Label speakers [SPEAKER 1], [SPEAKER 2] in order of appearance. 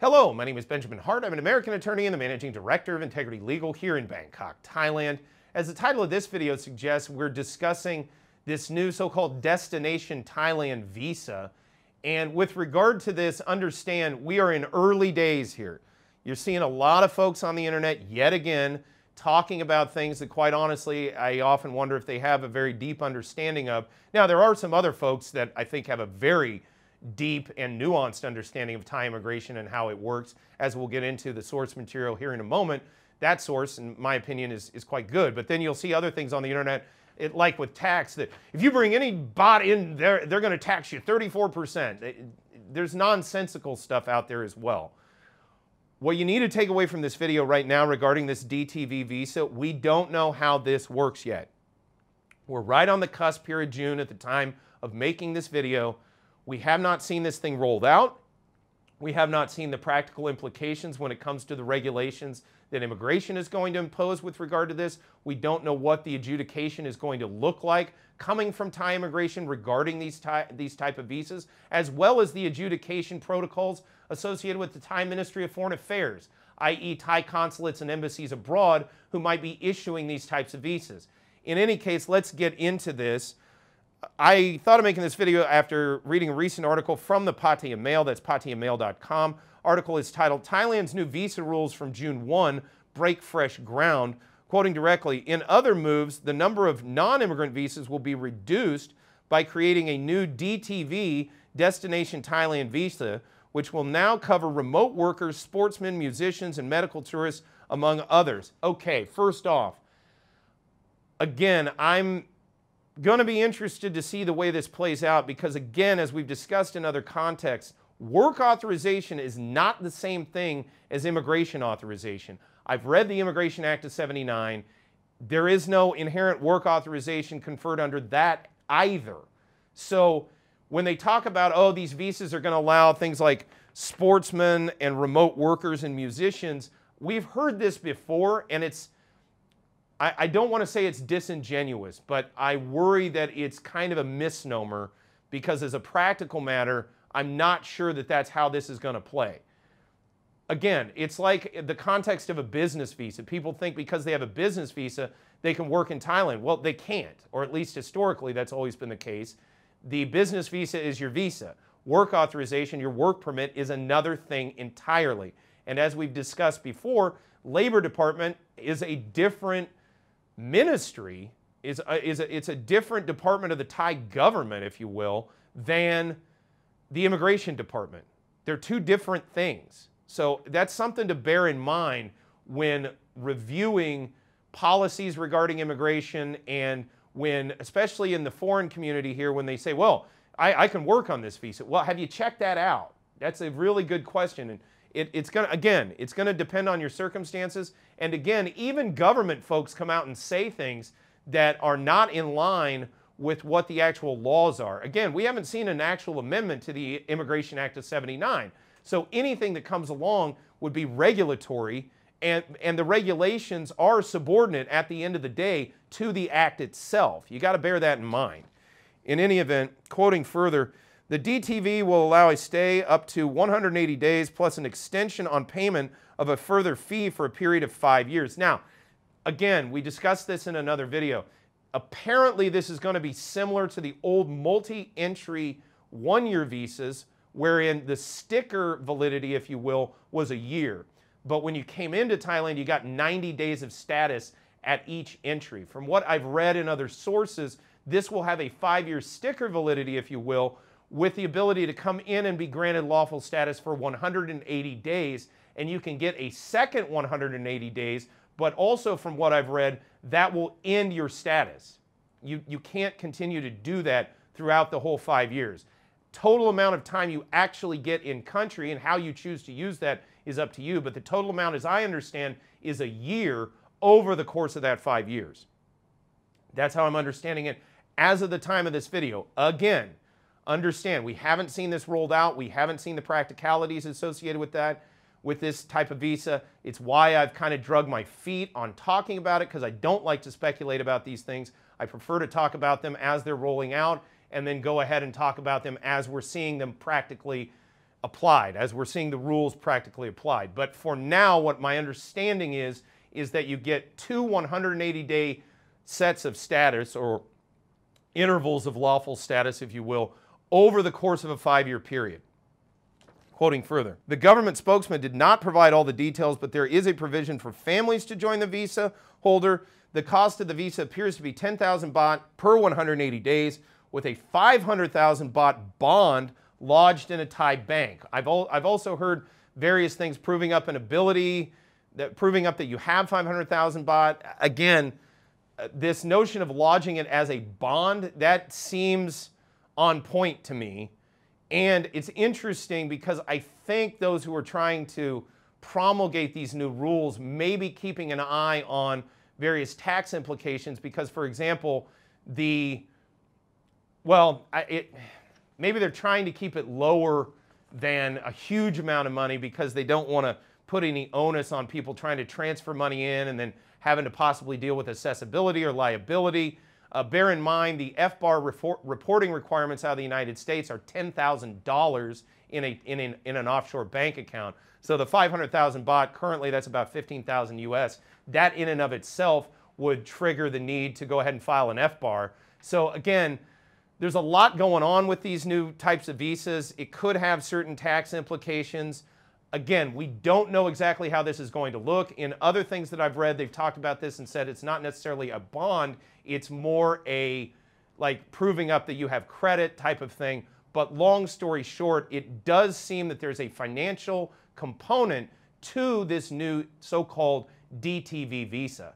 [SPEAKER 1] Hello, my name is Benjamin Hart. I'm an American attorney and the managing director of Integrity Legal here in Bangkok, Thailand. As the title of this video suggests, we're discussing this new so-called Destination Thailand visa. And with regard to this, understand we are in early days here. You're seeing a lot of folks on the internet yet again talking about things that quite honestly, I often wonder if they have a very deep understanding of. Now, there are some other folks that I think have a very deep and nuanced understanding of Thai immigration and how it works, as we'll get into the source material here in a moment. That source, in my opinion, is, is quite good. But then you'll see other things on the internet, it, like with tax, that if you bring any baht in, they're, they're going to tax you 34%. There's nonsensical stuff out there as well. What you need to take away from this video right now regarding this DTV visa, we don't know how this works yet. We're right on the cusp here in June at the time of making this video. We have not seen this thing rolled out. We have not seen the practical implications when it comes to the regulations that immigration is going to impose with regard to this. We don't know what the adjudication is going to look like coming from Thai immigration regarding these, Thai, these type of visas, as well as the adjudication protocols associated with the Thai Ministry of Foreign Affairs, i.e. Thai consulates and embassies abroad who might be issuing these types of visas. In any case, let's get into this. I thought of making this video after reading a recent article from the Pattaya Mail, that's pattayamail.com. Article is titled, Thailand's New Visa Rules from June 1 Break Fresh Ground. Quoting directly, in other moves, the number of non-immigrant visas will be reduced by creating a new DTV, Destination Thailand Visa, which will now cover remote workers, sportsmen, musicians, and medical tourists, among others. Okay, first off, again, I'm going to be interested to see the way this plays out because, again, as we've discussed in other contexts, work authorization is not the same thing as immigration authorization. I've read the Immigration Act of 79. There is no inherent work authorization conferred under that either. So when they talk about, oh, these visas are going to allow things like sportsmen and remote workers and musicians, we've heard this before, and it's I, I don't want to say it's disingenuous, but I worry that it's kind of a misnomer because, as a practical matter, I'm not sure that that's how this is going to play. Again, it's like the context of a business visa. People think because they have a business visa, they can work in Thailand. Well, they can't, or at least historically, that's always been the case. The business visa is your visa. Work authorization, your work permit, is another thing entirely. And as we've discussed before, Labor Department is a different ministry is a, is a, it's a different department of the Thai government, if you will, than the immigration department. They're two different things. So that's something to bear in mind when reviewing policies regarding immigration and when, especially in the foreign community here, when they say, well, I, I can work on this visa. Well, have you checked that out? That's a really good question. And it, it's going to, again, it's going to depend on your circumstances. And again, even government folks come out and say things that are not in line with what the actual laws are. Again, we haven't seen an actual amendment to the Immigration Act of 79. So anything that comes along would be regulatory, and, and the regulations are subordinate at the end of the day to the act itself. You got to bear that in mind. In any event, quoting further, the DTV will allow a stay up to 180 days plus an extension on payment of a further fee for a period of five years. Now, again, we discussed this in another video. Apparently, this is going to be similar to the old multi-entry one-year visas, wherein the sticker validity, if you will, was a year. But when you came into Thailand, you got 90 days of status at each entry. From what I've read in other sources, this will have a five-year sticker validity, if you will, with the ability to come in and be granted lawful status for 180 days. And you can get a second 180 days, but also from what I've read, that will end your status. You, you can't continue to do that throughout the whole five years. Total amount of time you actually get in country and how you choose to use that is up to you, but the total amount, as I understand, is a year over the course of that five years. That's how I'm understanding it as of the time of this video. Again, understand we haven't seen this rolled out. We haven't seen the practicalities associated with that, with this type of visa. It's why I've kind of drug my feet on talking about it because I don't like to speculate about these things. I prefer to talk about them as they're rolling out and then go ahead and talk about them as we're seeing them practically applied, as we're seeing the rules practically applied. But for now, what my understanding is, is that you get two 180 day sets of status or intervals of lawful status, if you will, over the course of a five year period. Quoting further, the government spokesman did not provide all the details, but there is a provision for families to join the visa holder. The cost of the visa appears to be 10,000 baht per 180 days with a 500,000 baht bond lodged in a Thai bank. I've, al I've also heard various things proving up an ability, that proving up that you have 500,000 baht. Again, uh, this notion of lodging it as a bond, that seems on point to me. And it's interesting because I think those who are trying to promulgate these new rules may be keeping an eye on various tax implications because, for example, the, well, it, maybe they're trying to keep it lower than a huge amount of money because they don't want to put any onus on people trying to transfer money in and then having to possibly deal with accessibility or liability. Uh, bear in mind the FBAR reporting requirements out of the United States are $10,000 in, a, in, an, in an offshore bank account. So the 500,000 baht, currently that's about 15,000 US. That in and of itself would trigger the need to go ahead and file an FBAR. So again, there's a lot going on with these new types of visas. It could have certain tax implications. Again, we don't know exactly how this is going to look. In other things that I've read, they've talked about this and said it's not necessarily a bond, it's more a like proving up that you have credit type of thing. But long story short, it does seem that there's a financial component to this new so called DTV visa.